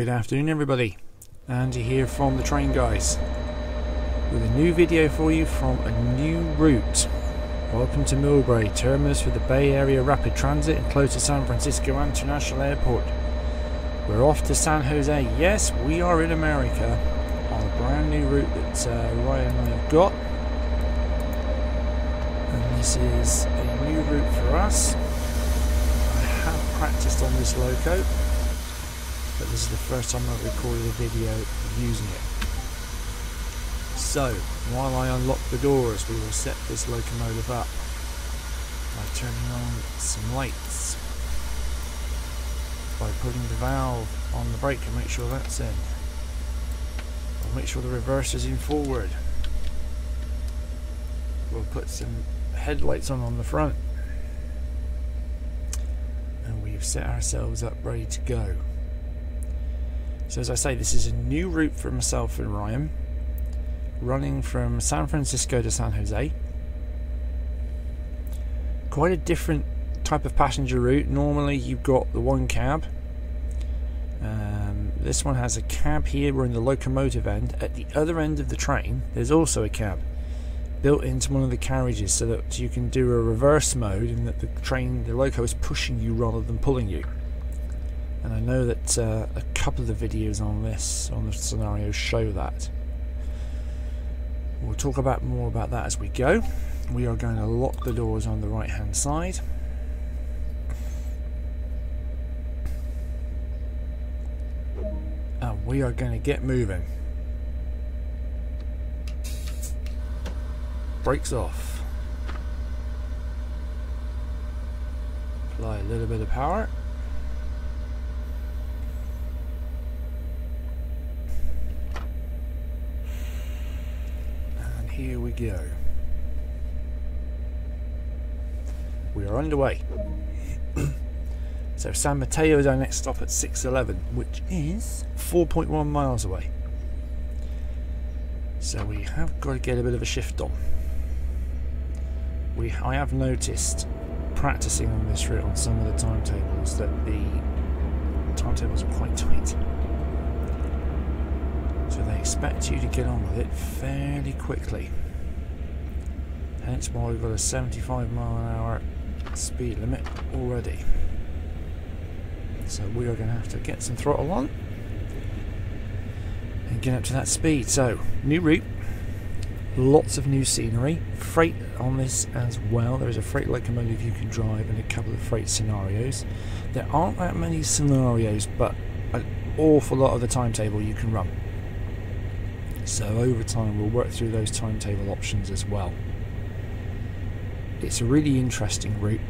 Good afternoon everybody, Andy here from the Train Guys with a new video for you from a new route. Welcome to Millbrae, terminus for the Bay Area Rapid Transit and close to San Francisco International Airport. We're off to San Jose. Yes, we are in America on a brand new route that uh, Ryan and I have got. And this is a new route for us. I have practiced on this loco but this is the first time I've recorded a video using it. So, while I unlock the doors, we will set this locomotive up by turning on some lights, by putting the valve on the brake and make sure that's in. We'll make sure the reverse is in forward. We'll put some headlights on on the front. And we've set ourselves up ready to go. So as I say, this is a new route for myself and Ryan, running from San Francisco to San Jose. Quite a different type of passenger route. Normally you've got the one cab. Um, this one has a cab here, we're in the locomotive end. At the other end of the train, there's also a cab built into one of the carriages so that you can do a reverse mode and that the train, the loco is pushing you rather than pulling you and I know that uh, a couple of the videos on this, on the scenario, show that. We'll talk about more about that as we go. We are going to lock the doors on the right hand side. And we are going to get moving. Brakes off. Apply a little bit of power. Here we go. We are underway. so San Mateo is our next stop at 611, which is 4.1 miles away. So we have got to get a bit of a shift on. We, I have noticed practicing on this route on some of the timetables that the timetables are quite tight. So they expect you to get on with it fairly quickly. Hence why we've got a 75 mile an hour speed limit already. So we are going to have to get some throttle on and get up to that speed. So, new route, lots of new scenery, freight on this as well. There is a freight locomotive you can drive and a couple of freight scenarios. There aren't that many scenarios, but an awful lot of the timetable you can run. So over time we'll work through those timetable options as well. It's a really interesting route.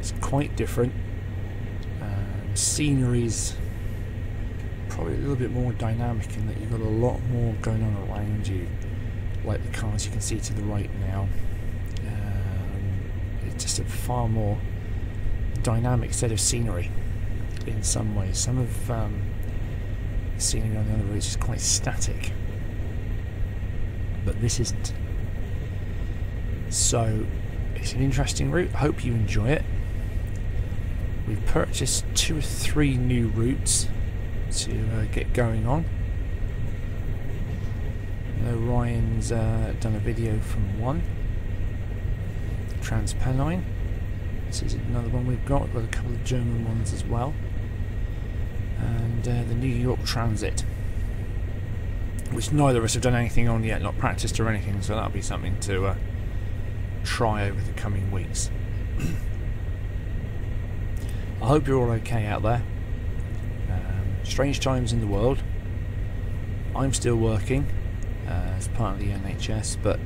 It's quite different. Um, scenery's probably a little bit more dynamic in that you've got a lot more going on around you, like the cars you can see to the right now. Um, it's just a far more dynamic set of scenery in some ways. Some of um, the scenery on the other routes is quite static but this isn't. So it's an interesting route. Hope you enjoy it. We've purchased two or three new routes to uh, get going on. I know Ryan's uh, done a video from one. Transpennine. This is another one we've got. We've got a couple of German ones as well. And uh, the New York Transit which neither of us have done anything on yet, not practiced or anything, so that'll be something to uh, try over the coming weeks. I hope you're all okay out there. Um, strange times in the world. I'm still working uh, as part of the NHS, but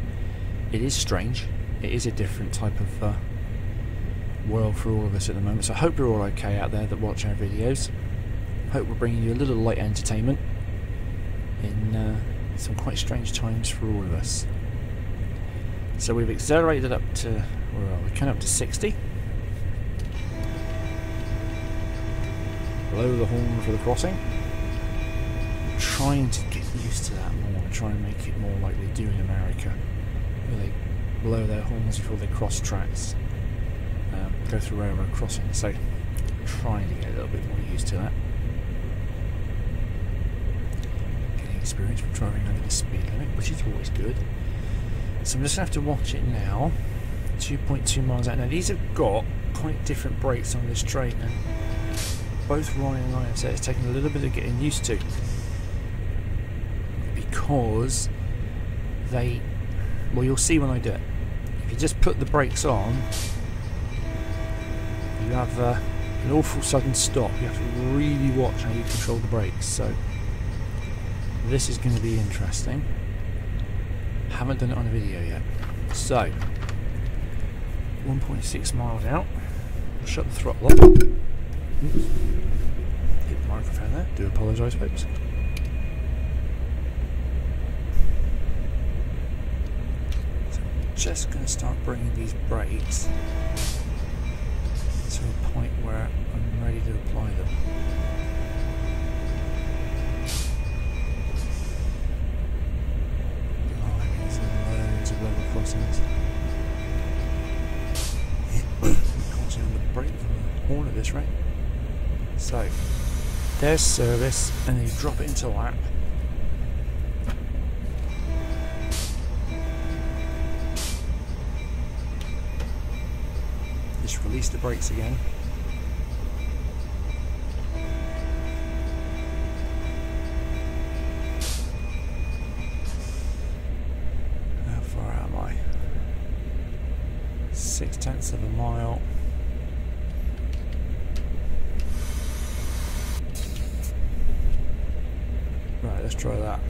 it is strange. It is a different type of uh, world for all of us at the moment. So I hope you're all okay out there that watch our videos. Hope we're bringing you a little light entertainment in uh, some quite strange times for all of us. So we've accelerated up to, where are we? Kind of up to 60. Blow the horn for the crossing. I'm trying to get used to that more, try and make it more like they do in America, where they blow their horns before they cross tracks, um, go through railroad crossing. So trying to get a little bit more used to that. Experience from driving under the speed limit, which is always good. So I'm just going to have to watch it now. 2.2 miles out. Now these have got quite different brakes on this train and both Ryan and I have said it's taken a little bit of getting used to because they well you'll see when I do it if you just put the brakes on you have uh, an awful sudden stop you have to really watch how you control the brakes so this is going to be interesting. Haven't done it on a video yet. So 1.6 miles out. Shut the throttle up Oops. hit the microphone there. Do apologise folks. Just going to start bringing these brakes to a point where I'm ready to apply them. Of level crossings. On the brake horn at this rate. So, there's service, and then you drop it into lap. Just release the brakes again. How far am I? Six of a mile. Right, let's try that.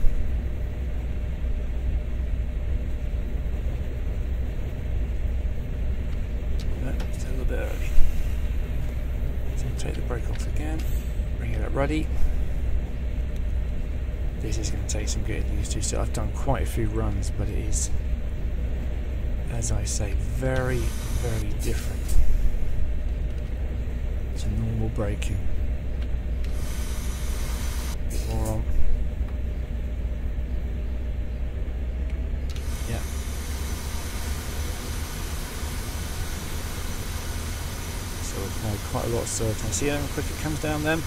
Still a little bit early. Take the brake off again, bring it up ready. This is going to take some getting used to. So I've done quite a few runs, but it is, as I say, very, very different to normal braking. Bit more on. Yeah. So we've made quite a lot of surface. See how quick it comes down then?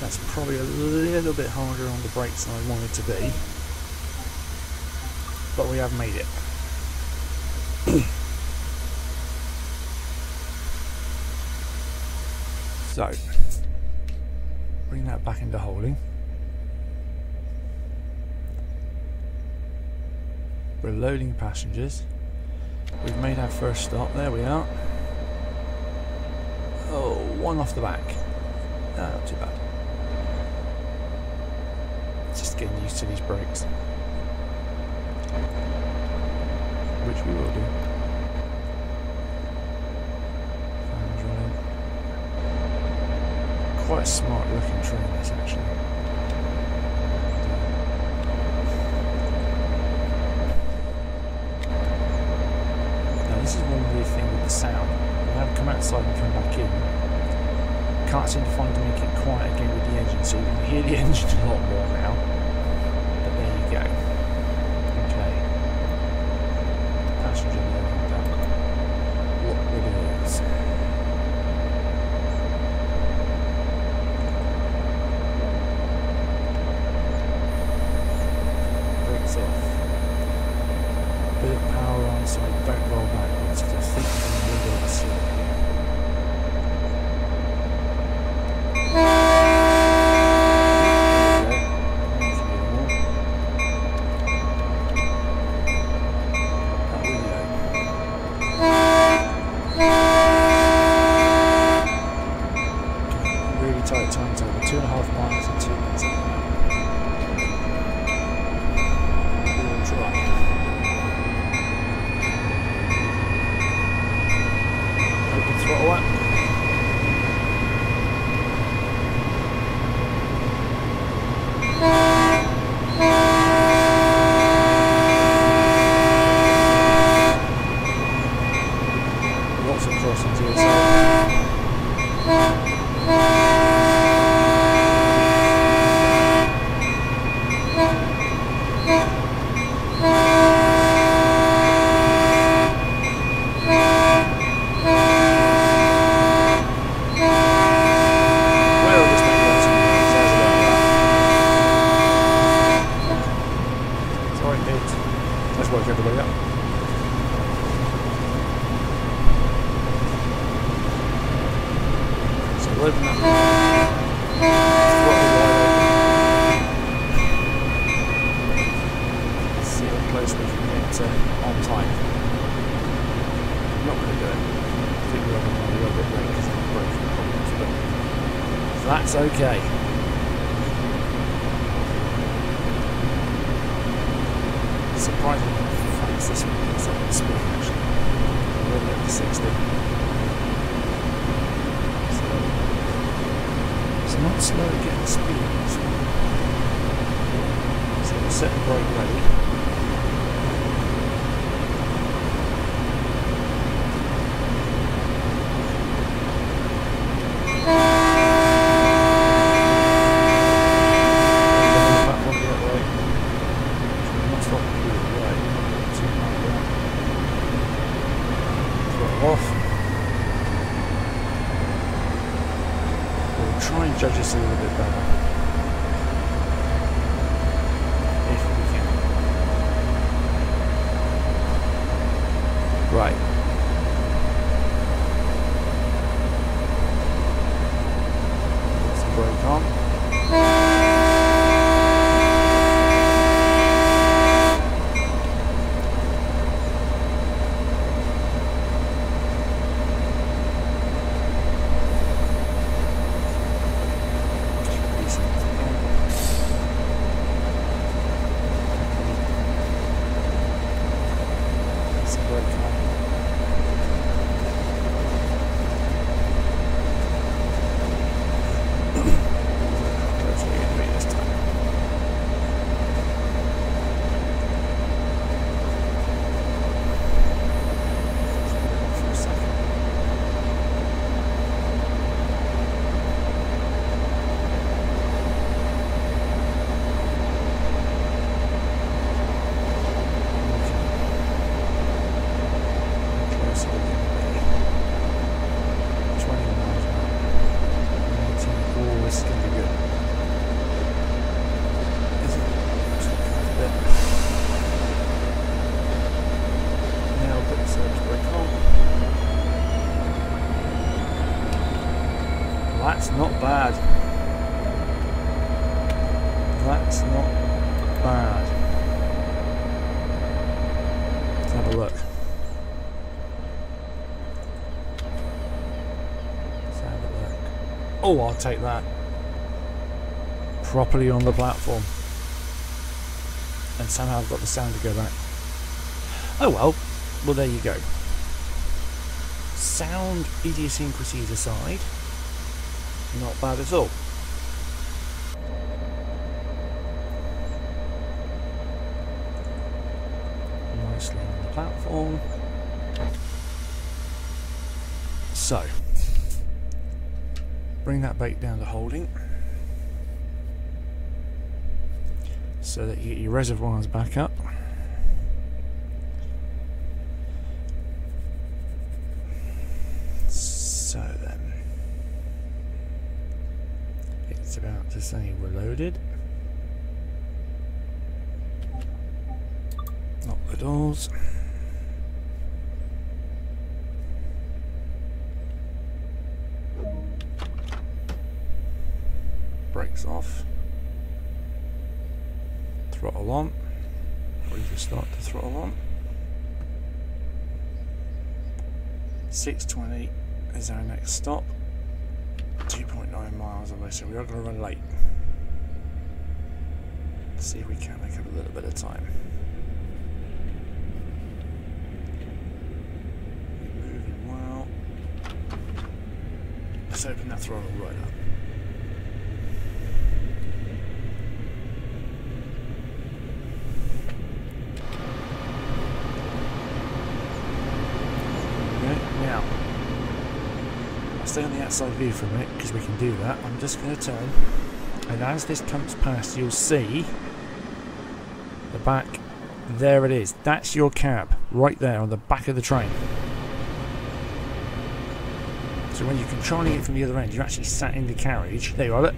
That's probably a little bit harder on the brakes than I wanted to be. But we have made it. So, bring that back into holding. We're loading passengers. We've made our first stop. There we are. Oh, one off the back. No, not too bad. Just getting used to these brakes. Which we will do. Fans running. Quite a smart looking train this actually. Now this is one weird thing with the sound. When I come outside and come back in, can't seem to find to make it quiet again with the engine, so you can hear the engine a lot more now. But there you go. Okay. Passenger loading done. What it is. Brakes off. Bit of power on so I don't roll backwards because I think I'm in the middle of the slope. Really tight time table, two and a half miles and two minutes. We'll try. Open throttle up. Lots of crossings here. So Well, just make lots of noise, how's about that? woke everybody up. Open. See can get uh, on time. I'm not going to do it. A little bit that's okay. Surprisingly fast this one gets up in speed actually. We're already up to 60. So, it's not slow getting speed. So we're set and brake ready. Platform the other way. Not stopping you the way. Too high down. Throttle off. We'll try and judge this a little bit better. If we can. Right. Let's brake on. Decent. Let's brake on. Close we can be this time. For a second. Close we can be. 20 miles an hour. 19. Oh, this is going to be good. Is it? Looks like quite a bit. Now I'll put the service brake on. That's not bad. That's not bad. Let's have a look. Let's have a look. Oh, I'll take that. Properly on the platform. And somehow I've got the sound to go back. Oh well. Well, there you go. Sound idiosyncrasies aside, not bad at all. Nicely on the platform. So, bring that bait down to holding so that you get your reservoirs back up. So then, it's about to say we're loaded. Lock the doors. Brakes off. Throttle on. Or you can start the throttle on. 620 is our next stop. 2.9 miles away, so we are going to run late. Let's see if we can make up a little bit of time. Moving well. Let's open that throttle right up. Okay, now, The outside view from it because we can do that. I'm just going to turn, and as this comes past, you'll see the back. There it is. That's your cab right there on the back of the train. So when you're controlling it from the other end, you're actually sat in the carriage. There you are. Look.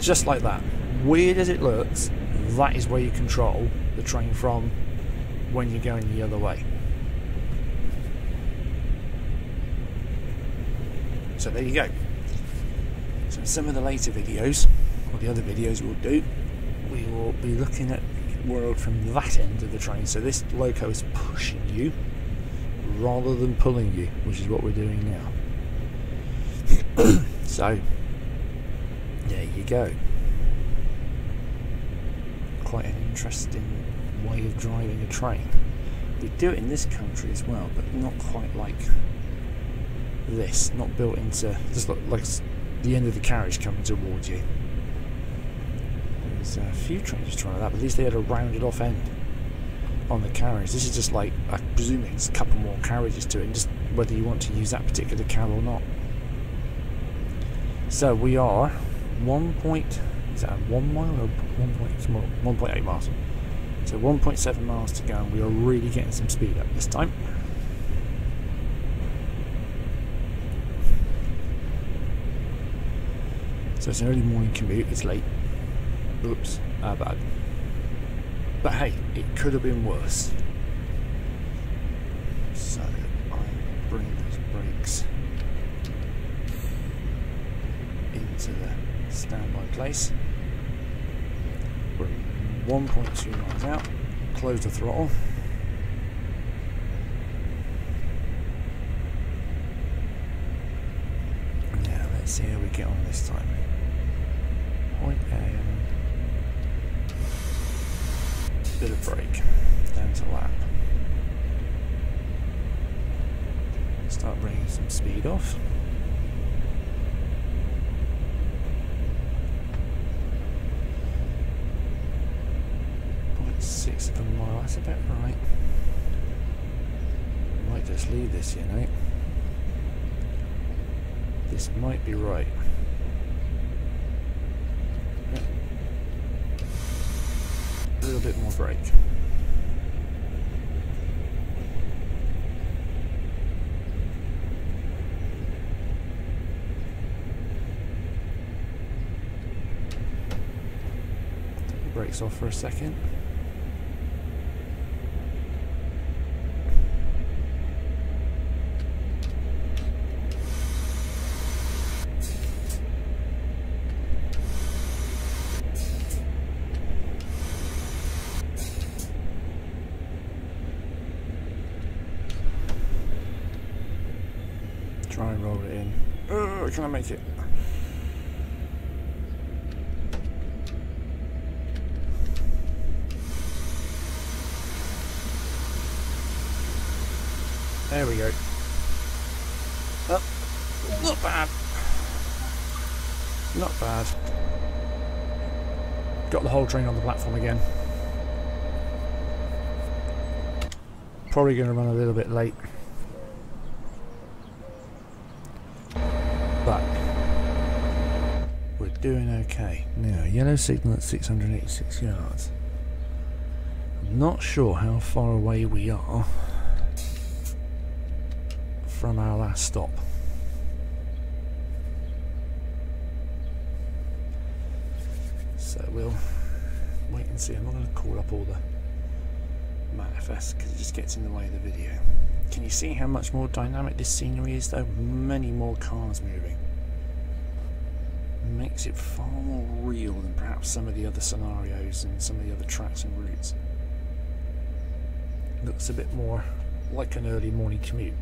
Just like that. Weird as it looks, that is where you control the train from when you're going the other way. So there you go. So some of the later videos, or the other videos we'll do, we will be looking at world from that end of the train. So this loco is pushing you rather than pulling you, which is what we're doing now. so there you go. Quite an interesting way of driving a train. We do it in this country as well, but not quite like this. Not built into just like, like the end of the carriage coming towards you. There's a few trains trying that, but at least they had a rounded off end on the carriage. This is just like, I presume it's a couple more carriages to it, and just whether you want to use that particular cab or not. So we are one point, is that one mile or one point, 1.8 miles? So 1.7 miles to go, and we are really getting some speed up this time. So it's an early morning commute, it's late. Oops, ah bad. But hey, it could have been worse. So I'm bringing those brakes into the standby place. We're 1.2 miles out. Close the throttle. Let's see how we get on this time. Point A bit of brake down to lap. Start bringing some speed off. Point six of a mile, that's about right. Might just leave this, you know. This might be right. a little bit more brake. brakes off for a second. Try and roll it in. Oh, can I make it? There we go. Oh, not bad. Not bad. Got the whole train on the platform again. Probably going to run a little bit late. But we're doing okay. Now, yellow signal at 686 yards. I'm not sure how far away we are from our last stop. So we'll wait and see. I'm not going to call up all the manifests because it just gets in the way of the video. Can you see how much more dynamic this scenery is though? Many more cars moving. Makes it far more real than perhaps some of the other scenarios and some of the other tracks and routes. Looks a bit more like an early morning commute.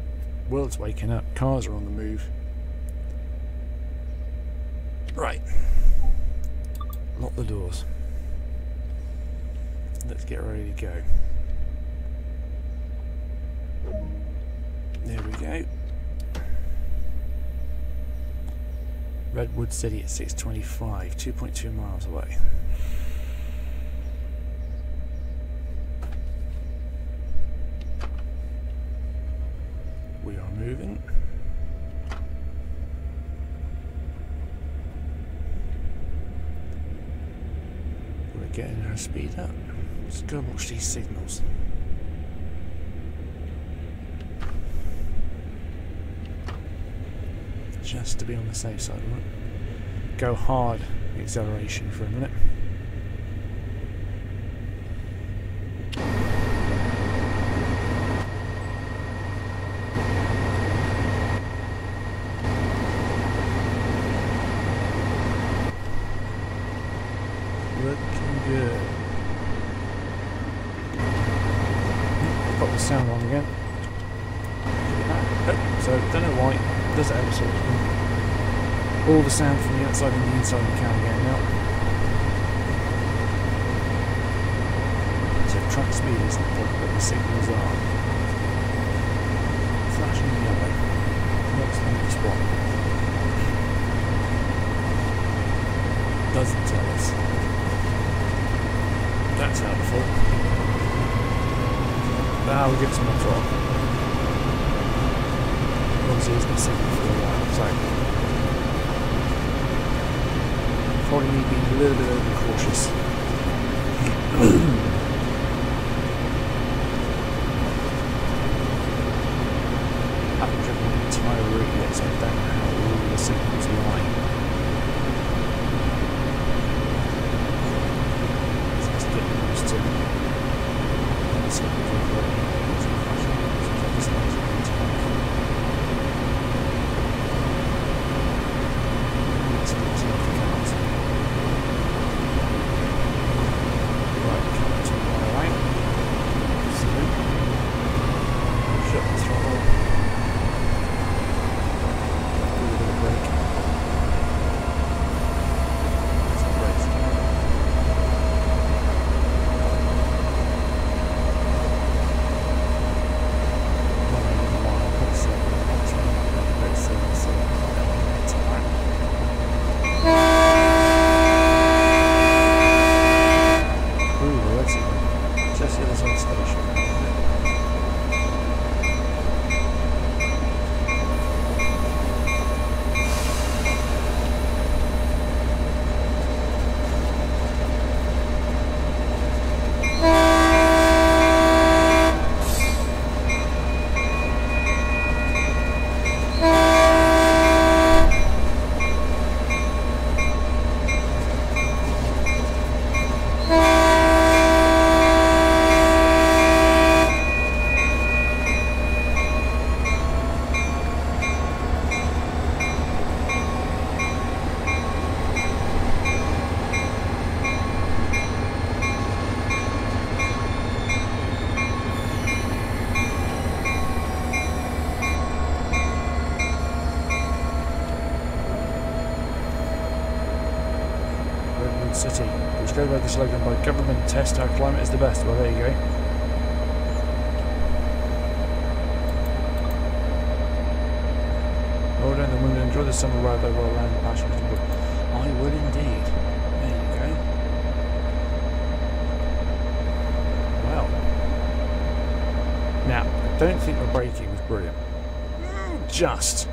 World's waking up, cars are on the move. Right. Lock the doors. Let's get ready to go. There we go. Redwood City at 625, 2.2 miles away. We are moving. We're getting our speed up. Let's go watch these signals. Just to be on the safe side, right? Go hard acceleration for a minute. good. I've got the sound on again. Oh, so don't know why. It does it ever so often. All the sound from inside the car again now. So track speed isn't the but the signals are. Flashing yellow. What's the next one? Doesn't tell us. That's helpful. Now we'll give some more throttle. Obviously it's been signal for a while, probably being a little bit over City, which goes by the slogan by government test our climate is the best. Well, there you go. Roll down the window, enjoy the summer ride over our land passion. I would indeed. There you go. Well. Now, I don't think the braking was brilliant. Just.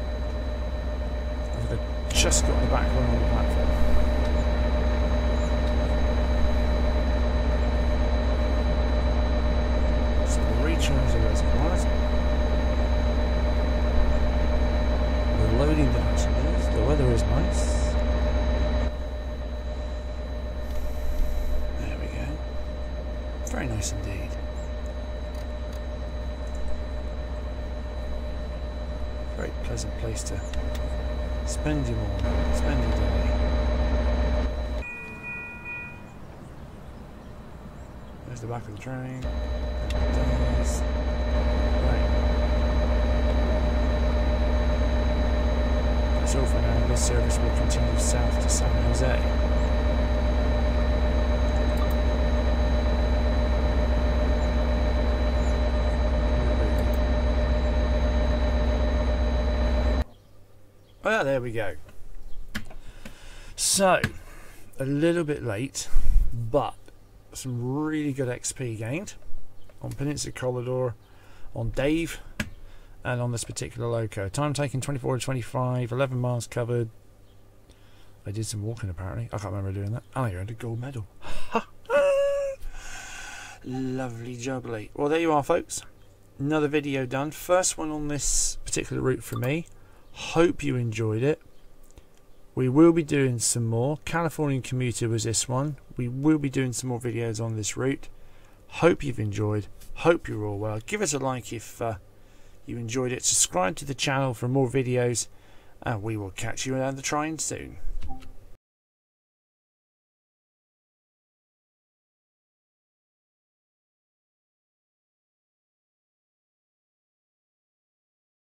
I've just got the back one on the platform. The the reservoirs. We're loading the passengers. The weather is nice. There we go. Very nice indeed. Very pleasant place to spend your morning, spend your day. There's the back of the train. Does. Right. Now. This service will continue south to San Jose. Well, there we go. So, a little bit late, but some really good XP gained on Peninsula Corridor, on Dave, and on this particular loco. Time taken 24 to 25, 11 miles covered. I did some walking apparently. I can't remember doing that. And I earned a gold medal. Lovely jubbly. Well, there you are, folks. Another video done. First one on this particular route for me. Hope you enjoyed it. We will be doing some more. Californian Commuter was this one. We will be doing some more videos on this route. Hope you've enjoyed. Hope you're all well. Give us a like if uh, you enjoyed it. Subscribe to the channel for more videos. And we will catch you down the train soon.